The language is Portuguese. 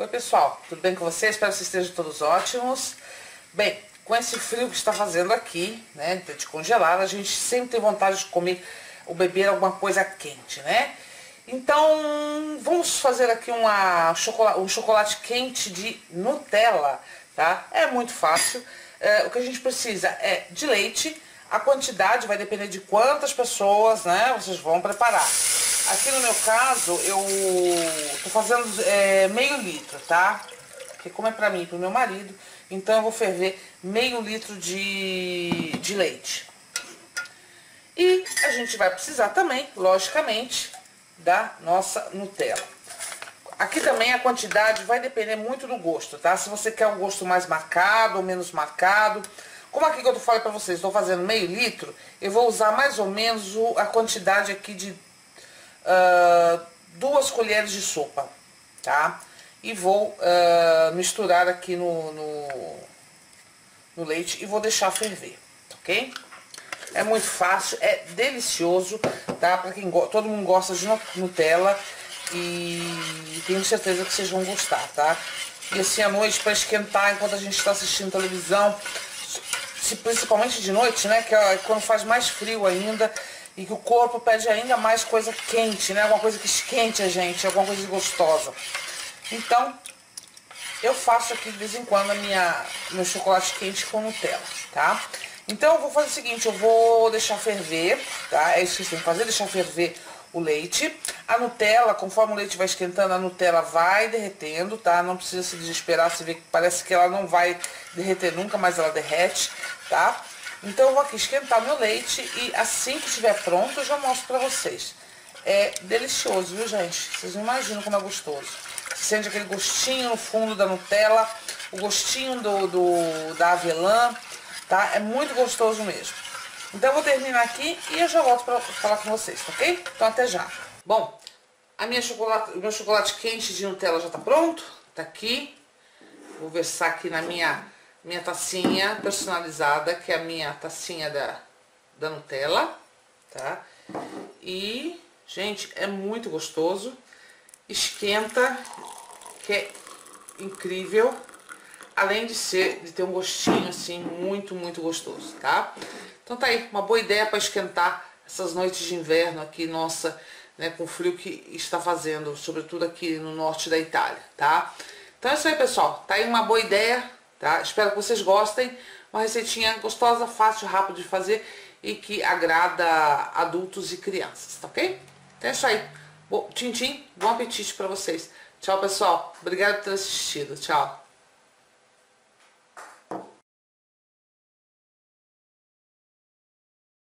Oi pessoal, tudo bem com vocês? Espero que vocês estejam todos ótimos. Bem, com esse frio que está fazendo aqui, né, de congelar, a gente sempre tem vontade de comer ou beber alguma coisa quente, né? Então, vamos fazer aqui uma um chocolate quente de Nutella, tá? É muito fácil. É, o que a gente precisa é de leite, a quantidade vai depender de quantas pessoas, né, vocês vão preparar. Aqui no meu caso, eu tô fazendo é, meio litro, tá? Porque como é pra mim e pro meu marido, então eu vou ferver meio litro de, de leite. E a gente vai precisar também, logicamente, da nossa Nutella. Aqui também a quantidade vai depender muito do gosto, tá? Se você quer um gosto mais marcado ou menos marcado. Como aqui que eu falei pra vocês, estou fazendo meio litro, eu vou usar mais ou menos a quantidade aqui de uh, duas colheres de sopa, tá? E vou uh, misturar aqui no, no, no leite e vou deixar ferver, ok? É muito fácil, é delicioso, tá? Pra quem todo mundo gosta de Nutella e tenho certeza que vocês vão gostar, tá? E assim à noite para esquentar enquanto a gente está assistindo televisão, principalmente de noite, né? Que é quando faz mais frio ainda, e que o corpo pede ainda mais coisa quente, né? Alguma coisa que esquente a gente, alguma coisa gostosa. Então, eu faço aqui de vez em quando a minha, meu chocolate quente com Nutella, tá? Então, eu vou fazer o seguinte, eu vou deixar ferver, tá? É isso que você tem que fazer, deixar ferver o leite. A Nutella, conforme o leite vai esquentando, a Nutella vai derretendo, tá? Não precisa se desesperar, você vê que parece que ela não vai derreter nunca, mas ela derrete, tá? Então eu vou aqui esquentar meu leite e assim que estiver pronto eu já mostro pra vocês. É delicioso, viu gente? Vocês não imaginam como é gostoso. Você sente aquele gostinho no fundo da Nutella, o gostinho do, do, da avelã, tá? É muito gostoso mesmo. Então eu vou terminar aqui e eu já volto pra falar com vocês, ok? Então até já. Bom, a minha chocolate, o meu chocolate quente de Nutella já tá pronto, tá aqui. Vou versar aqui na minha minha tacinha personalizada, que é a minha tacinha da, da Nutella, tá? E, gente, é muito gostoso. Esquenta, que é incrível. Além de ser, de ter um gostinho, assim, muito, muito gostoso, tá? Então tá aí, uma boa ideia para esquentar essas noites de inverno aqui, nossa, né, com o frio que está fazendo, sobretudo aqui no norte da Itália, tá? Então é isso aí, pessoal. Tá aí uma boa ideia tá? Espero que vocês gostem. Uma receitinha gostosa, fácil, rápido de fazer e que agrada adultos e crianças, tá ok? Então é isso aí. Bom, tchim, tchim, bom apetite para vocês. Tchau, pessoal. Obrigado por ter assistido. Tchau.